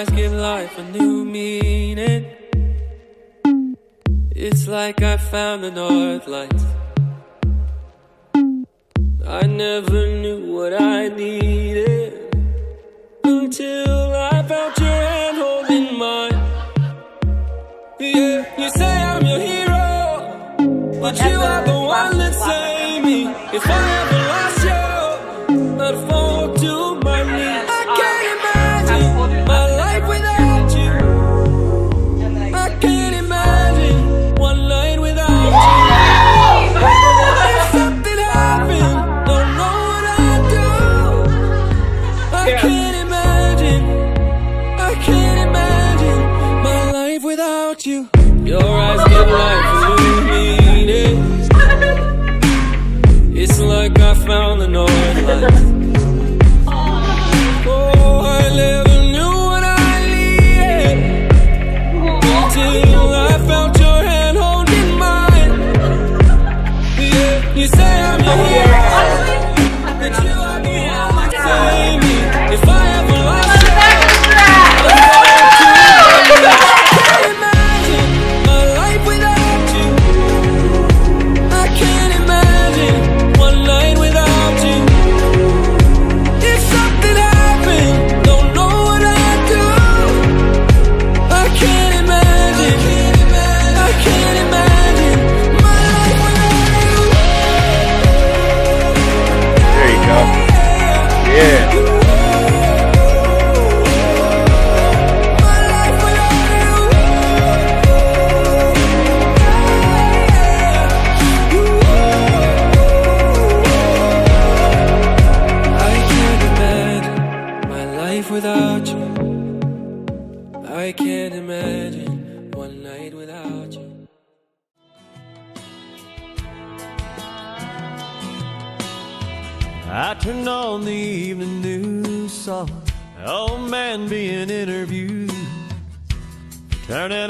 eyes give life a new meaning. It's like I found the north lights. I never knew what I needed until I felt your hand holding mine. Yeah, you say I'm your hero, but you are the one that saved me. If I ever I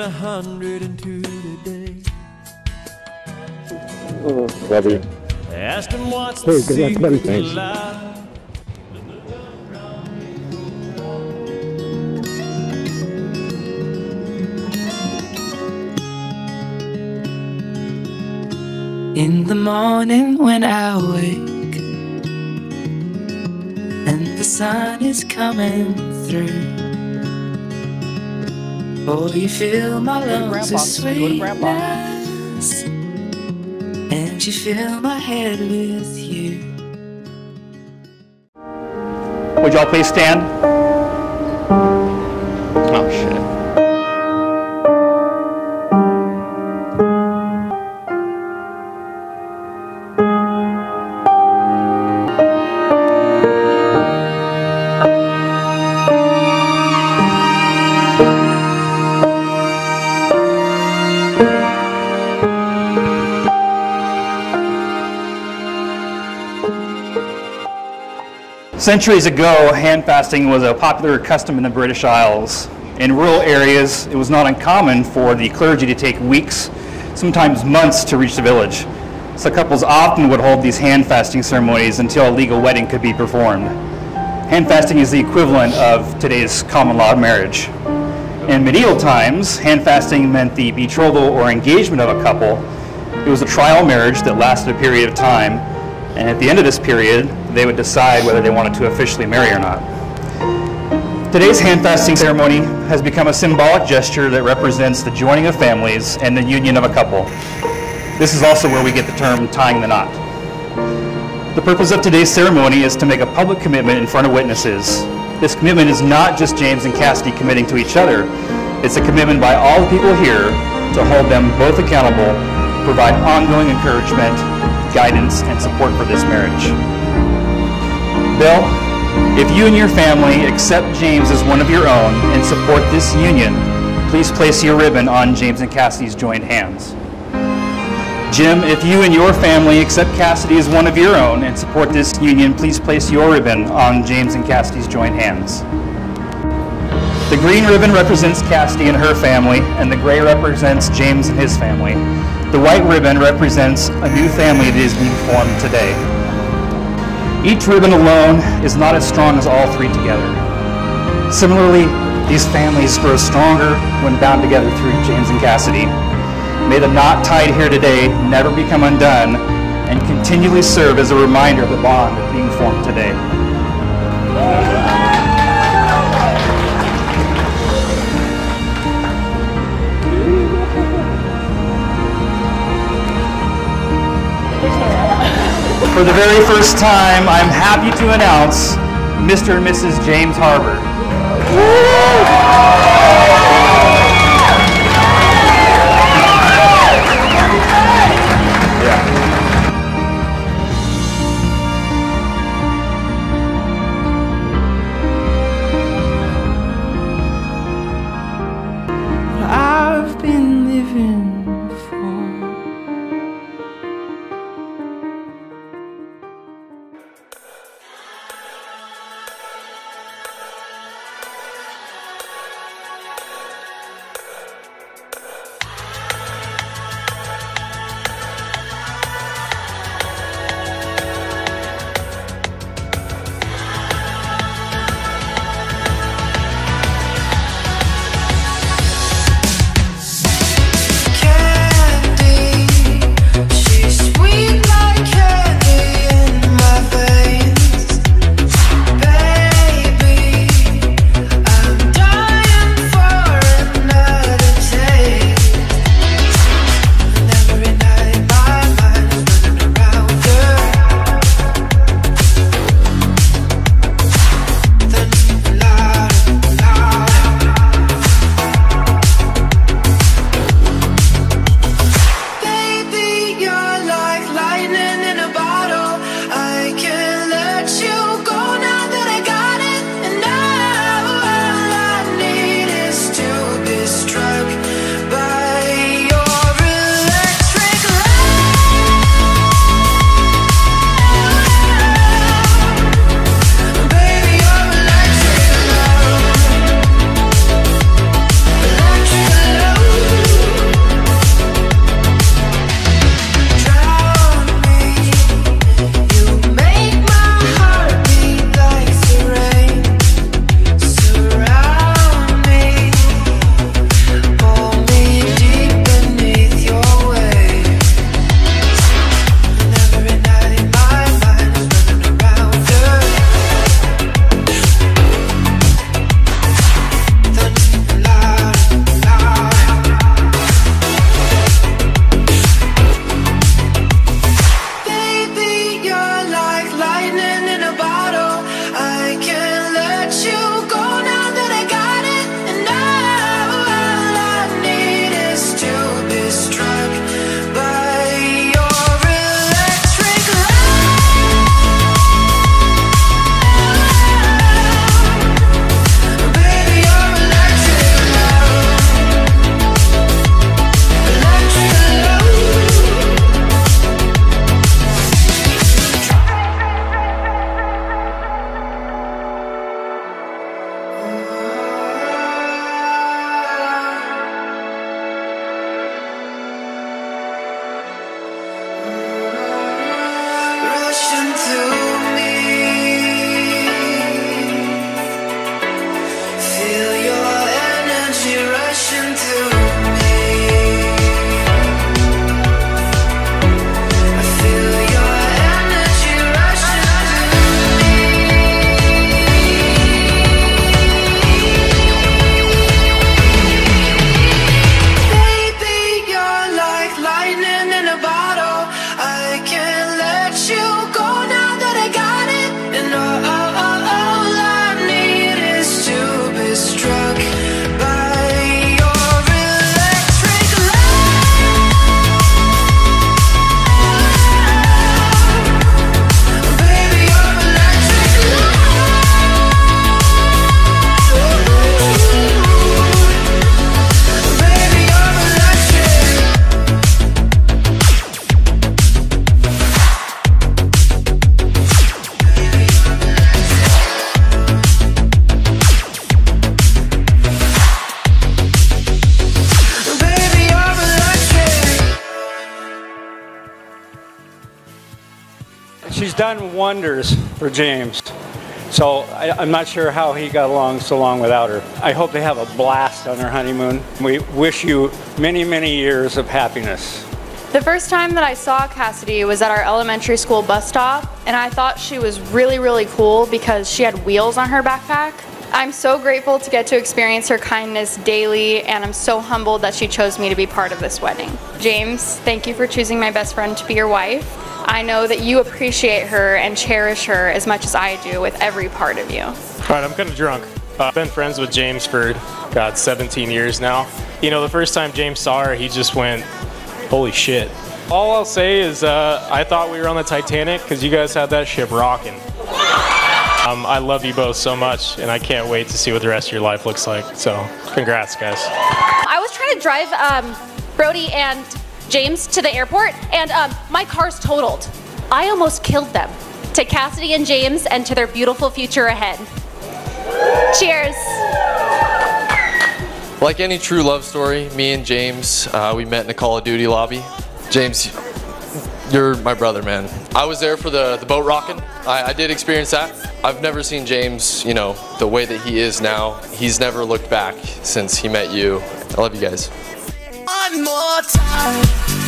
Turning a hundred and two today. Oh, Love you. They asked him what's Hey, the good luck, secret buddy. to Thanks. life. In the morning when I wake and the sun is coming through. Oh, you fill my lungs with sweetness, and you fill my head with you. Would y'all please stand? Oh, shit. Centuries ago, hand fasting was a popular custom in the British Isles. In rural areas, it was not uncommon for the clergy to take weeks, sometimes months, to reach the village. So couples often would hold these hand fasting ceremonies until a legal wedding could be performed. Hand fasting is the equivalent of today's common law marriage. In medieval times, hand fasting meant the betrothal or engagement of a couple. It was a trial marriage that lasted a period of time, and at the end of this period, they would decide whether they wanted to officially marry or not. Today's hand fasting ceremony has become a symbolic gesture that represents the joining of families and the union of a couple. This is also where we get the term tying the knot. The purpose of today's ceremony is to make a public commitment in front of witnesses. This commitment is not just James and Kassidy committing to each other, it's a commitment by all the people here to hold them both accountable, provide ongoing encouragement, guidance, and support for this marriage. Bill, if you and your family accept James as one of your own and support this union, please place your ribbon on James and Kassidy's joined hands. Jim, if you and your family accept Kassidy as one of your own and support this union, please place your ribbon on James and Kassidy's joined hands. The green ribbon represents Kassidy and her family, and the gray represents James and his family. The white ribbon represents a new family that is being formed today. Each ribbon alone is not as strong as all three together. Similarly, these families grow stronger when bound together through James and Kassidy. May the knot tied here today never become undone and continually serve as a reminder of the bond being formed today. For the very first time, I'm happy to announce Mr. and Mrs. James Harbour. done wonders for James. So I, am not sure how he got along so long without her. I hope they have a blast on their honeymoon. We wish you many, many years of happiness. The first time that I saw Kassidy was at our elementary school bus stop, and I thought she was really, really cool because she had wheels on her backpack. I'm so grateful to get to experience her kindness daily, and I'm so humbled that she chose me to be part of this wedding. James, thank you for choosing my best friend to be your wife. I know that you appreciate her and cherish her as much as I do with every part of you. All right, I'm kind of drunk. Uh, I've been friends with James for, God, 17 years now. You know, the first time James saw her, he just went, holy shit. All I'll say is uh, I thought we were on the Titanic because you guys had that ship rocking. Um, I love you both so much, and I can't wait to see what the rest of your life looks like. So, congrats, guys. I was trying to drive um, Brody and James to the airport, and um, my car's totaled. I almost killed them. To Kassidy and James, and to their beautiful future ahead. Cheers. Like any true love story, me and James, uh, we met in a Call of Duty lobby. James, you're my brother, man. I was there for the, the boat rocking. I, I did experience that. I've never seen James, you know, the way that he is now. He's never looked back since he met you. I love you guys. One more time.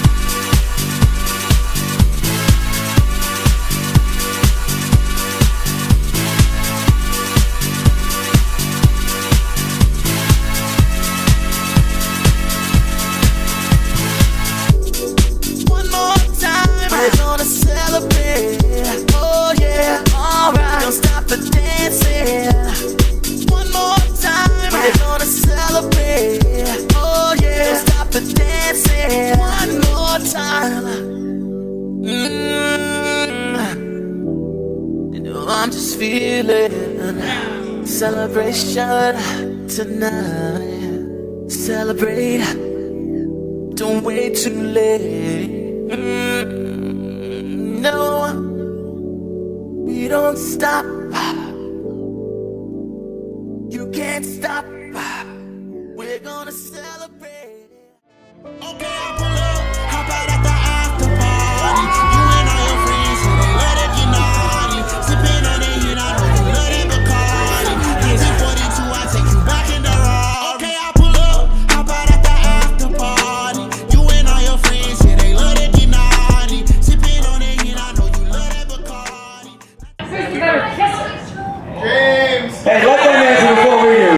feeling. Celebration tonight. Celebrate. Don't wait too late. Mm, no, we don't stop. You can't stop.